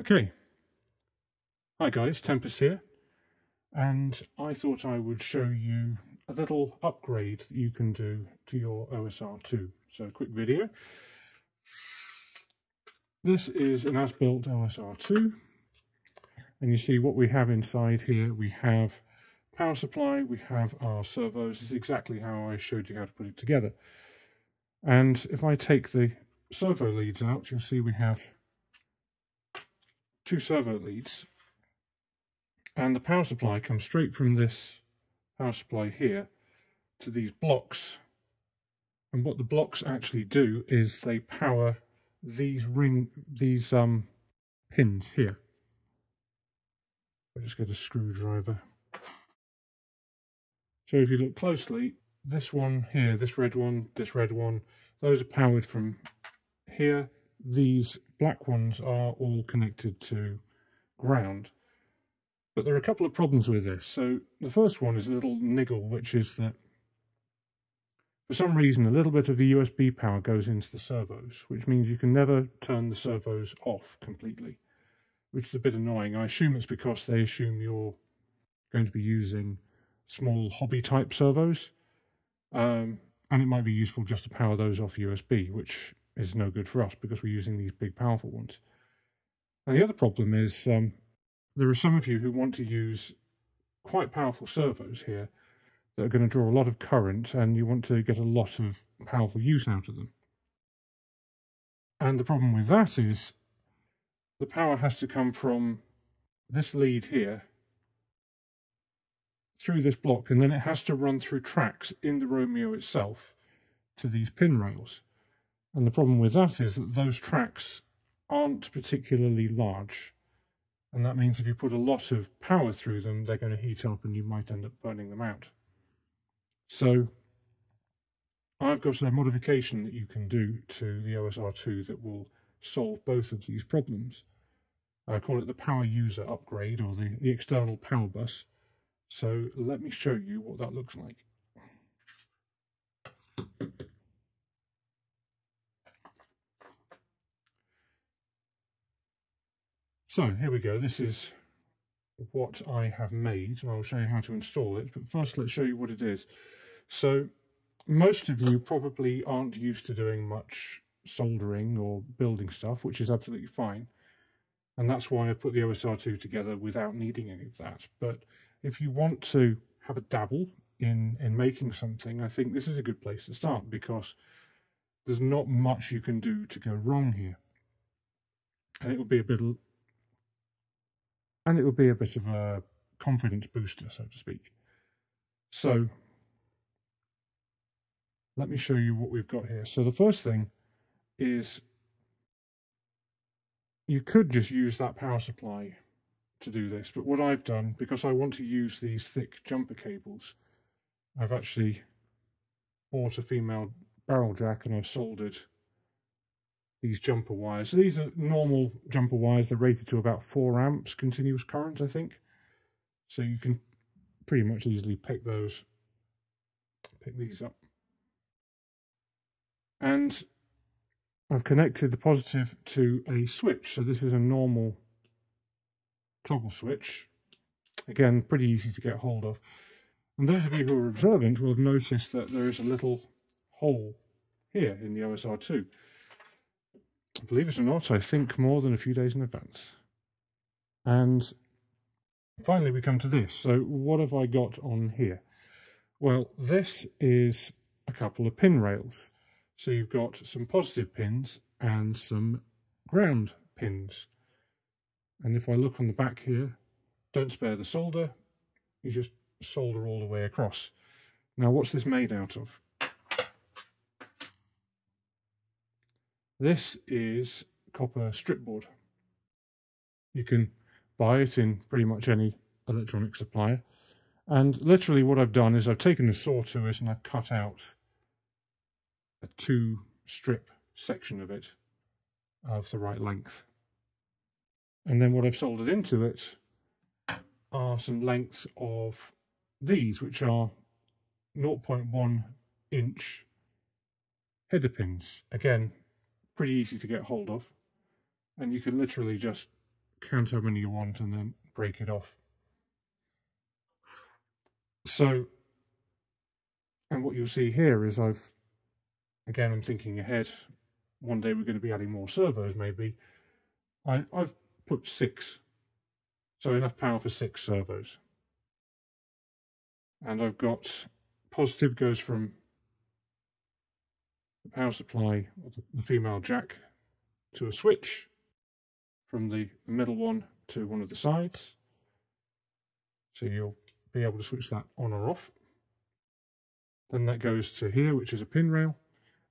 Okay. Hi guys, Tempest here. And I thought I would show you a little upgrade that you can do to your OSR2. So a quick video. This is an as-built OSR2. And you see what we have inside here. We have power supply, we have our servos. This is exactly how I showed you how to put it together. And if I take the servo leads out, you'll see we have two servo leads and the power supply comes straight from this power supply here to these blocks. And what the blocks actually do is they power these ring these um pins here. I just get a screwdriver. So if you look closely this one here this red one this red one those are powered from here. These black ones are all connected to ground. But there are a couple of problems with this. So the first one is a little niggle, which is that for some reason a little bit of the USB power goes into the servos, which means you can never turn the servos off completely, which is a bit annoying. I assume it's because they assume you're going to be using small hobby type servos. Um, and it might be useful just to power those off USB, which is no good for us because we're using these big powerful ones. And the other problem is um, there are some of you who want to use quite powerful servos here that are going to draw a lot of current and you want to get a lot of powerful use out of them. And the problem with that is the power has to come from this lead here through this block and then it has to run through tracks in the Romeo itself to these pin rails. And the problem with that is that those tracks aren't particularly large. And that means if you put a lot of power through them, they're going to heat up and you might end up burning them out. So I've got a modification that you can do to the OSR2 that will solve both of these problems. I call it the power user upgrade or the, the external power bus. So let me show you what that looks like. So here we go. This is what I have made and I'll show you how to install it. But first let's show you what it is. So most of you probably aren't used to doing much soldering or building stuff, which is absolutely fine. And that's why I put the OSR2 together without needing any of that. But if you want to have a dabble in, in making something, I think this is a good place to start because there's not much you can do to go wrong here. And it will be a bit and it would be a bit of a confidence booster, so to speak. So let me show you what we've got here. So the first thing is you could just use that power supply to do this, but what I've done, because I want to use these thick jumper cables, I've actually bought a female barrel jack and I've soldered these jumper wires. So these are normal jumper wires. They're rated to about 4 amps continuous current, I think. So you can pretty much easily pick those, pick these up. And I've connected the positive to a switch. So this is a normal toggle switch. Again, pretty easy to get hold of. And those of you who are observant will have noticed that there is a little hole here in the OSR2 believe it or not, I think more than a few days in advance. And finally, we come to this. So, what have I got on here? Well, this is a couple of pin rails. So, you've got some positive pins and some ground pins. And if I look on the back here, don't spare the solder, you just solder all the way across. Now, what's this made out of? This is copper strip board. You can buy it in pretty much any electronic supplier. And literally what I've done is I've taken a saw to it and I've cut out a two strip section of it of the right length. And then what I've soldered into it are some lengths of these, which are 0.1 inch header pins. Again, pretty easy to get hold of. And you can literally just count how many you want and then break it off. So, and what you'll see here is I've, again, I'm thinking ahead. One day we're going to be adding more servos, maybe. I, I've put six, so enough power for six servos. And I've got positive goes from the power supply, the female jack, to a switch from the middle one to one of the sides. So you'll be able to switch that on or off. Then that goes to here, which is a pin rail.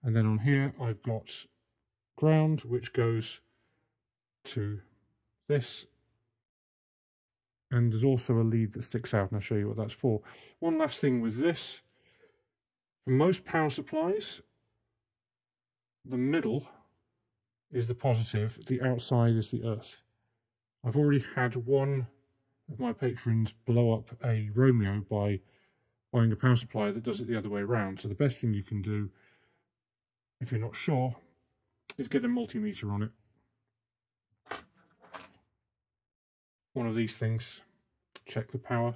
And then on here, I've got ground, which goes to this. And there's also a lead that sticks out, and I'll show you what that's for. One last thing with this. For most power supplies, the middle is the positive, the outside is the earth. I've already had one of my patrons blow up a Romeo by buying a power supply that does it the other way around. So the best thing you can do, if you're not sure, is get a multimeter on it. One of these things, check the power,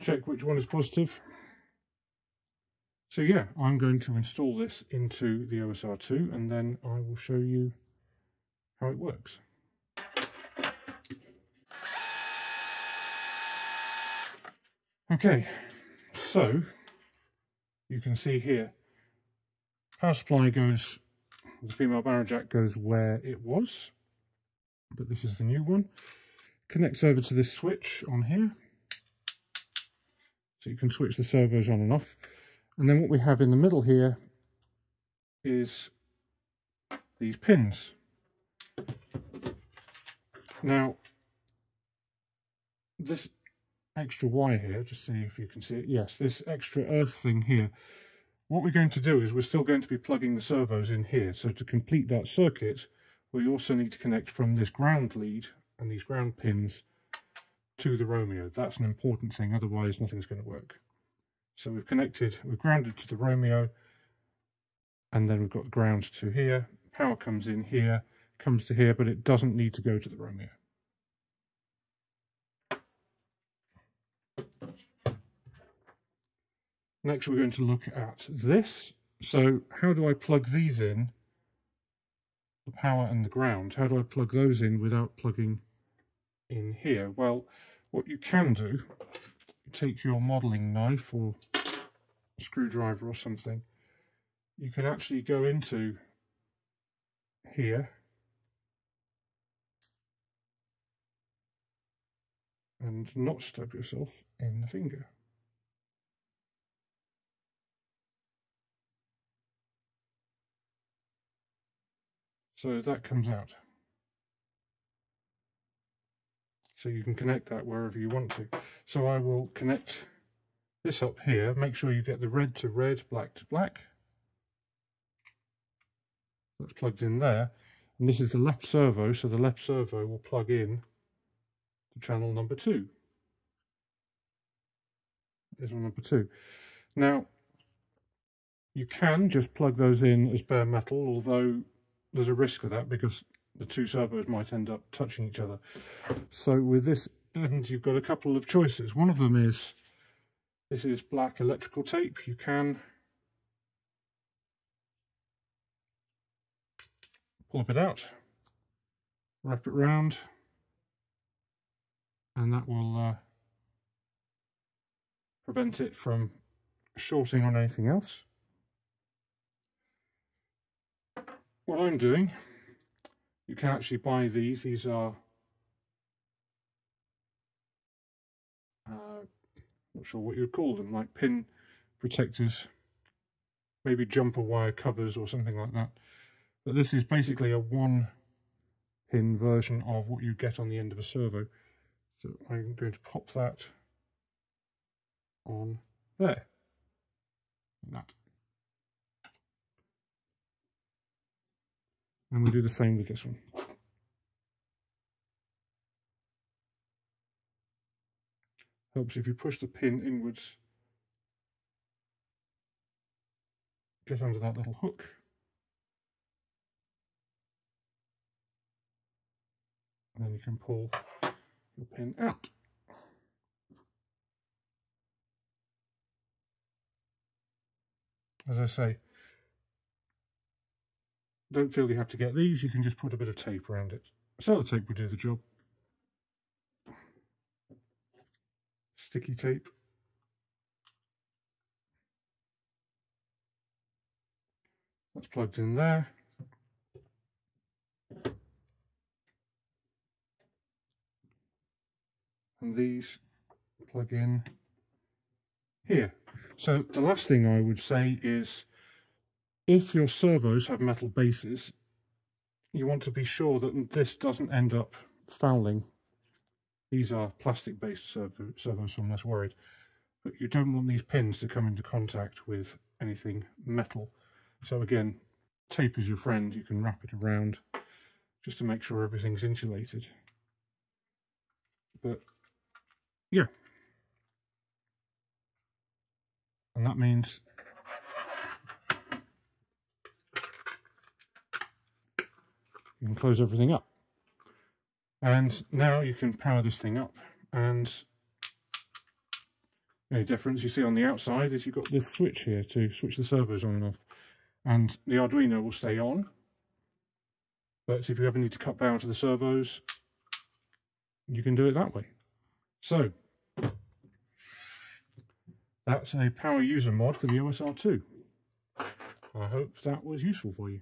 check which one is positive. So yeah, I'm going to install this into the OSR2 and then I will show you how it works. Okay, so you can see here, power supply goes, the female barrel jack goes where it was, but this is the new one. Connects over to this switch on here, so you can switch the servos on and off. And then what we have in the middle here is these pins. Now, this extra wire here, just see if you can see it. Yes, this extra earth thing here. What we're going to do is we're still going to be plugging the servos in here. So to complete that circuit, we also need to connect from this ground lead and these ground pins to the Romeo. That's an important thing, otherwise nothing's going to work. So we've connected, we've grounded to the Romeo, and then we've got ground to here. Power comes in here, comes to here, but it doesn't need to go to the Romeo. Next we're going to look at this. So how do I plug these in? The power and the ground. How do I plug those in without plugging in here? Well, what you can do, take your modelling knife or screwdriver or something, you can actually go into here and not stab yourself in the finger. So that comes out. So you can connect that wherever you want to. So I will connect this up here. Make sure you get the red to red, black to black. That's plugged in there. And this is the left servo, so the left servo will plug in to channel number two. There's one number two. Now, you can just plug those in as bare metal, although there's a risk of that because the two servos might end up touching each other. So with this and you've got a couple of choices. One of them is, this is black electrical tape. You can pull it out, wrap it round, and that will uh, prevent it from shorting on anything else. What I'm doing, you can actually buy these. These are, uh, not sure what you'd call them, like pin protectors, maybe jumper wire covers or something like that. But this is basically a one pin version of what you get on the end of a servo. So I'm going to pop that on there. Like that. And we'll do the same with this one. Helps if you push the pin inwards, get under that little hook. And then you can pull your pin out. As I say, don't feel you have to get these, you can just put a bit of tape around it. Sellotape will do the job. Sticky tape. That's plugged in there. And these plug in here. So the last thing I would say is if your servos have metal bases, you want to be sure that this doesn't end up fouling. These are plastic based servo servos, so I'm less worried. But you don't want these pins to come into contact with anything metal. So again, tape is your friend. You can wrap it around just to make sure everything's insulated. But yeah. And that means you can close everything up. And now you can power this thing up. And only difference you see on the outside is you've got this switch here to switch the servos on and off. And the Arduino will stay on. But if you ever need to cut power to the servos, you can do it that way. So, that's a power user mod for the OSR2. I hope that was useful for you.